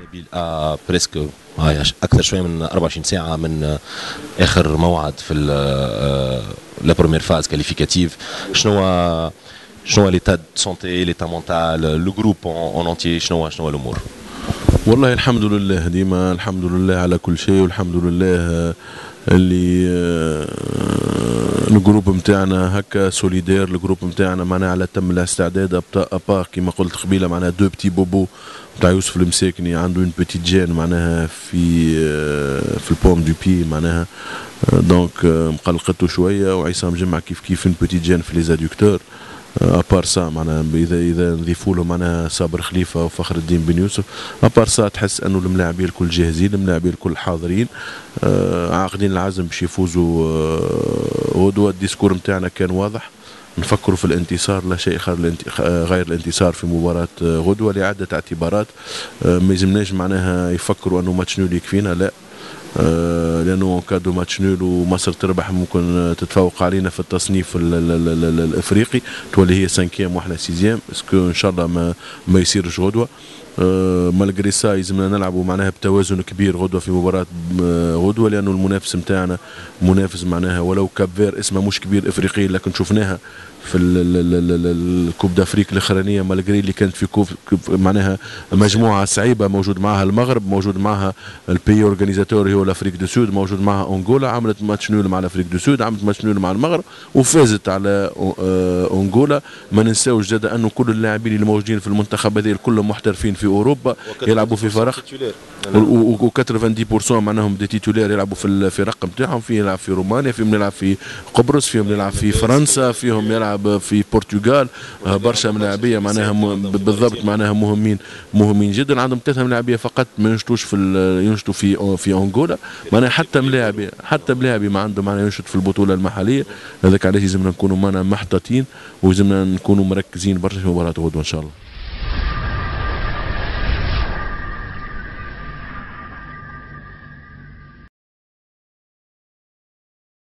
نبيل آه presque هاي أكثر شوية من 24 ساعة من آه، آخر موعد في la première phase qualificative شنو شنو l'état santé l'état mental le groupe en entier شنو شنو الأمور؟ والله الحمد لله ديما الحمد لله على كل شيء والحمد لله آه، اللي آه، ال groupe نتاعنا هكا solidaire ال groupe نتاعنا معناها على تم الاستعداد. à part كيما قلت قبيلة معناها deux petits bobos نتاع يوسف المساكني عنده une petite gêne معناها في آه، في ال paume de pied معناها. donc مقلقته شوية. وعصام جمع كيف كيف une petite gêne في les adducteurs à part ça معناها اذا إذا نضيفوا له معناها صابر خليفة وفخر الدين بن يوسف. à part ça تحس أنه الملاعبين الكل جاهزين الملاعبين الكل حاضرين. آه عاقدين العزم باش يفوزوا آه غدوه ال discours نتاعنا كان واضح. نفكروا في الانتصار لا شيء غير الانتصار في مباراة غدوة لعدة اعتبارات. آه، ما يلزمناش معناها يفكروا أنه match nul يكفينا لا. آه، لأنه cas de match nul ومصر تربح ممكن تتفوق علينا في التصنيف الإفريقي. تولي هي cinquième وإحنا sixième ce que إن شاء الله ما ما يصيرش غدوة؟ أه malgré ça يلزمنا نلعبوا معناها بتوازن كبير غدوة في مباراة آه، غدوة لأنه المنافس نتاعنا منافس معناها. ولو Cap-Vert اسمه مش كبير افريقيا لكن شفناها في ال coupe d'Afrique الأخرانية. malgré اللي كانت في groupe معناها مجموعة صعيبة موجود معها المغرب موجود معها ال pays organisateur هو l'Afrique du Sud موجود معها انغولا عملت match nul مع l'Afrique du Sud عملت match nul مع المغرب وفازت على آه، انغولا ما ننساوش زاد انه كل اللاعبين اللي موجودين في المنتخب هذه كلهم محترفين في أوروبا يلعبوا في فرق. و 90% معناهم des titulaires يلعبوا في الفرق نتاعهم فيه يلعب في رومانيا فيهم يلعب في قبرص فيهم يلعب في فرنسا فيهم يلعب في البرتغال آه، برشا ملاعبية معناها بالضبط معناها مهمين مهمين جدا. عندهم ثلاثة ملاعبية فقط ما ينشطوش في ينشطوا في في انغولا معناها حتى ملاعبي حتى ملاعبي ما عنده معناها ينشط في البطولة المحلية. هذاك علاش لازمنا نكونوا معنا محتاطين ولازمنا نكونوا مركزين برشا في مباراة غدوة إن شاء الله.